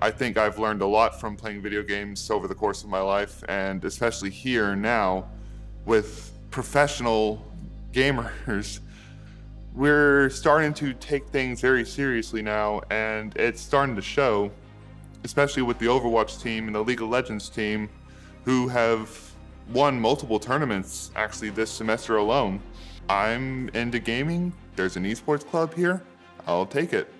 I think I've learned a lot from playing video games over the course of my life, and especially here now with professional gamers. We're starting to take things very seriously now, and it's starting to show, especially with the Overwatch team and the League of Legends team, who have won multiple tournaments actually this semester alone. I'm into gaming. There's an esports club here. I'll take it.